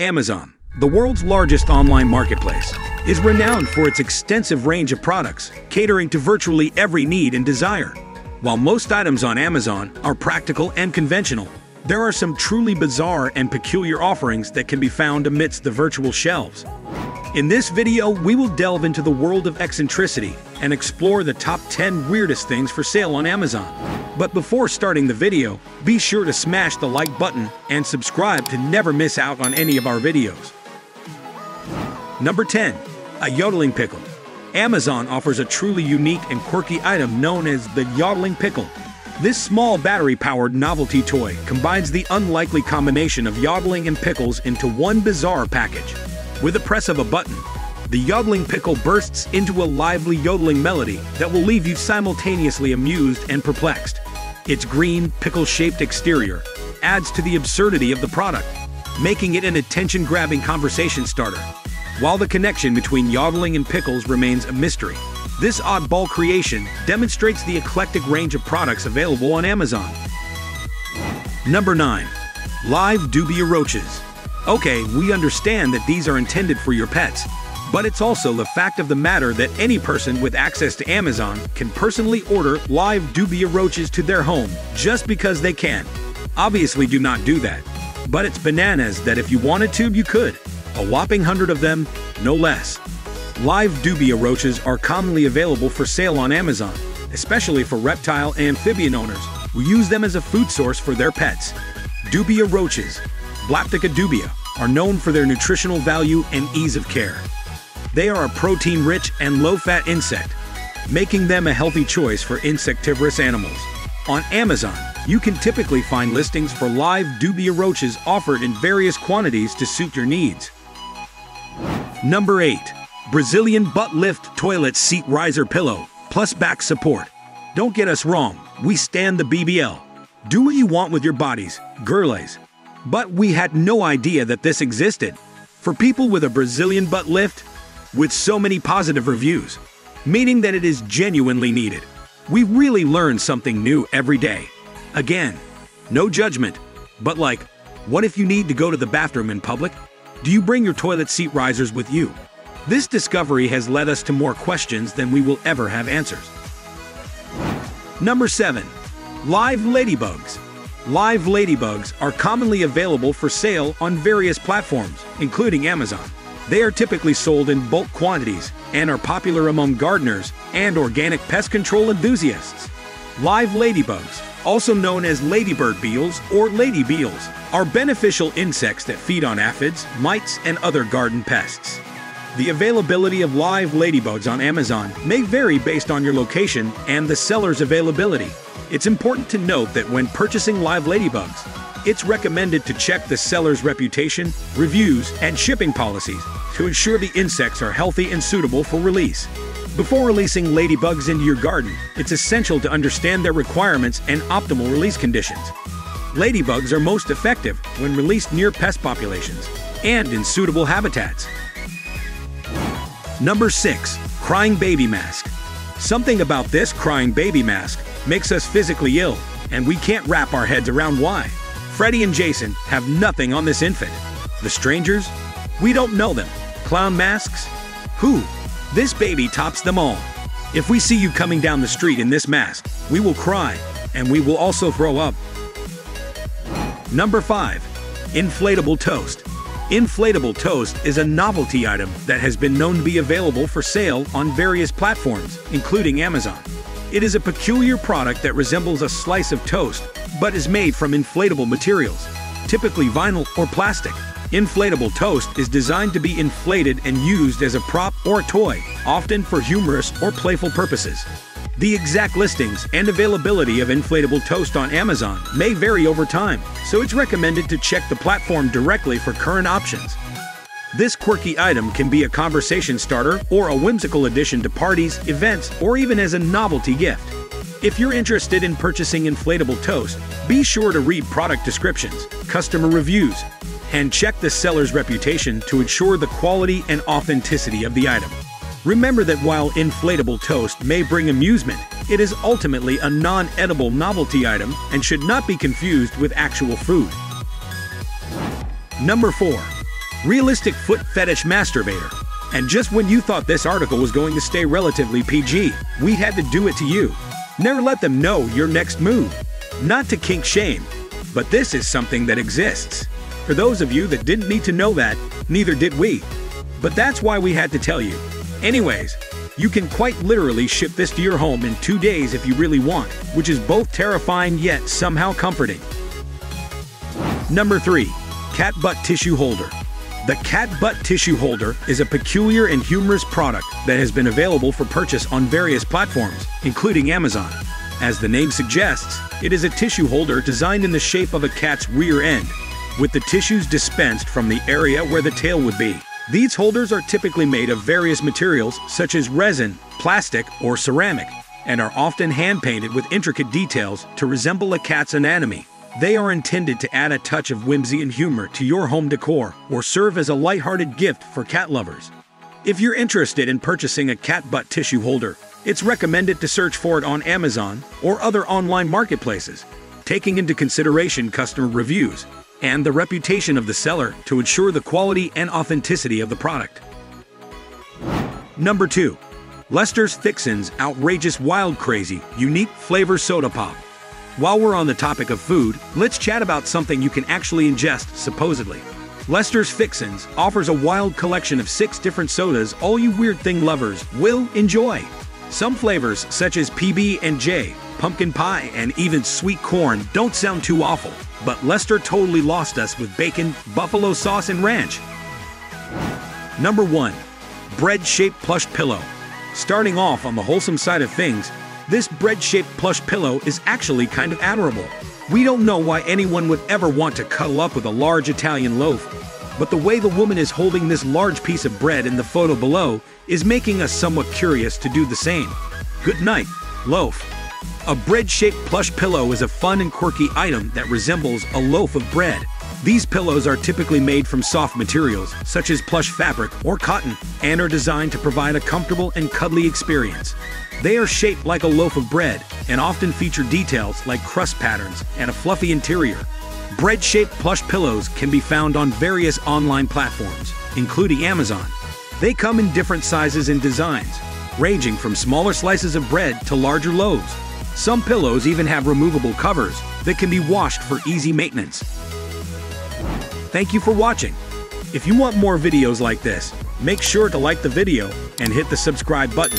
Amazon, the world's largest online marketplace, is renowned for its extensive range of products, catering to virtually every need and desire. While most items on Amazon are practical and conventional, there are some truly bizarre and peculiar offerings that can be found amidst the virtual shelves. In this video, we will delve into the world of eccentricity and explore the top 10 weirdest things for sale on Amazon. But before starting the video, be sure to smash the like button and subscribe to never miss out on any of our videos. Number 10. A Yodeling Pickle. Amazon offers a truly unique and quirky item known as the Yodeling Pickle. This small battery-powered novelty toy combines the unlikely combination of yodeling and pickles into one bizarre package. With a press of a button, the yodeling pickle bursts into a lively yodeling melody that will leave you simultaneously amused and perplexed. Its green, pickle-shaped exterior adds to the absurdity of the product, making it an attention-grabbing conversation starter. While the connection between yodeling and pickles remains a mystery, this oddball creation demonstrates the eclectic range of products available on Amazon. Number 9. Live Dubia Roaches. Okay, we understand that these are intended for your pets, but it's also the fact of the matter that any person with access to Amazon can personally order live dubia roaches to their home just because they can. Obviously, do not do that. But it's bananas that if you wanted to, you could. A whopping hundred of them, no less. Live dubia roaches are commonly available for sale on Amazon, especially for reptile amphibian owners who use them as a food source for their pets. Dubia roaches, Blaptica dubia, are known for their nutritional value and ease of care. They are a protein-rich and low-fat insect, making them a healthy choice for insectivorous animals. On Amazon, you can typically find listings for live dubia roaches offered in various quantities to suit your needs. Number 8. Brazilian Butt Lift Toilet Seat Riser Pillow, plus back support. Don't get us wrong, we stand the BBL. Do what you want with your bodies, girlies. But we had no idea that this existed. For people with a Brazilian butt lift, with so many positive reviews, meaning that it is genuinely needed. We really learn something new every day. Again, no judgment, but like, what if you need to go to the bathroom in public? Do you bring your toilet seat risers with you? This discovery has led us to more questions than we will ever have answers. Number 7. Live Ladybugs. Live ladybugs are commonly available for sale on various platforms, including Amazon. They are typically sold in bulk quantities and are popular among gardeners and organic pest control enthusiasts. Live ladybugs, also known as ladybird beetles or lady beetles, are beneficial insects that feed on aphids, mites, and other garden pests. The availability of live ladybugs on Amazon may vary based on your location and the seller's availability. It's important to note that when purchasing live ladybugs, it's recommended to check the seller's reputation, reviews, and shipping policies to ensure the insects are healthy and suitable for release. Before releasing ladybugs into your garden, it's essential to understand their requirements and optimal release conditions. Ladybugs are most effective when released near pest populations and in suitable habitats. Number 6. Crying Baby Mask. Something about this crying baby mask makes us physically ill, and we can't wrap our heads around why. Freddy and Jason have nothing on this infant. The strangers? We don't know them. Clown masks? Who? This baby tops them all. If we see you coming down the street in this mask, we will cry, and we will also throw up. Number 5. Inflatable Toast. Inflatable toast is a novelty item that has been known to be available for sale on various platforms, including Amazon. It is a peculiar product that resembles a slice of toast, but is made from inflatable materials, typically vinyl or plastic. Inflatable toast is designed to be inflated and used as a prop or toy, often for humorous or playful purposes. The exact listings and availability of inflatable toast on Amazon may vary over time, so it's recommended to check the platform directly for current options. This quirky item can be a conversation starter or a whimsical addition to parties, events, or even as a novelty gift. If you're interested in purchasing inflatable toast, be sure to read product descriptions, customer reviews, and check the seller's reputation to ensure the quality and authenticity of the item. Remember that while inflatable toast may bring amusement, it is ultimately a non-edible novelty item and should not be confused with actual food. Number 4. Realistic Foot Fetish Masturbator. And just when you thought this article was going to stay relatively PG, we had to do it to you. Never let them know your next move. Not to kink shame, but this is something that exists. For those of you that didn't need to know that, neither did we. But that's why we had to tell you. Anyways, you can quite literally ship this to your home in two days if you really want, which is both terrifying yet somehow comforting. Number 3. Cat Butt Tissue Holder. The cat butt tissue holder is a peculiar and humorous product that has been available for purchase on various platforms, including Amazon. As the name suggests, it is a tissue holder designed in the shape of a cat's rear end, with the tissues dispensed from the area where the tail would be. These holders are typically made of various materials such as resin, plastic, or ceramic, and are often hand-painted with intricate details to resemble a cat's anatomy. They are intended to add a touch of whimsy and humor to your home decor or serve as a lighthearted gift for cat lovers. If you're interested in purchasing a cat butt tissue holder, it's recommended to search for it on Amazon or other online marketplaces, taking into consideration customer reviews and the reputation of the seller to ensure the quality and authenticity of the product. Number 2. Lester's Fixins Outrageous Wild Crazy Unique Flavor Soda Pop. While we're on the topic of food, let's chat about something you can actually ingest, supposedly. Lester's Fixins offers a wild collection of six different sodas all you weird thing lovers will enjoy. Some flavors, such as PB and J, pumpkin pie, and even sweet corn, don't sound too awful, but Lester totally lost us with bacon, buffalo sauce, and ranch. Number 1. Bread-shaped plush pillow. Starting off on the wholesome side of things, this bread-shaped plush pillow is actually kind of admirable. We don't know why anyone would ever want to cuddle up with a large Italian loaf, but the way the woman is holding this large piece of bread in the photo below is making us somewhat curious to do the same. Good night, loaf. A bread-shaped plush pillow is a fun and quirky item that resembles a loaf of bread. These pillows are typically made from soft materials, such as plush fabric or cotton, and are designed to provide a comfortable and cuddly experience. They are shaped like a loaf of bread and often feature details like crust patterns and a fluffy interior. Bread-shaped plush pillows can be found on various online platforms, including Amazon. They come in different sizes and designs, ranging from smaller slices of bread to larger loaves. Some pillows even have removable covers that can be washed for easy maintenance. Thank you for watching. If you want more videos like this, make sure to like the video and hit the subscribe button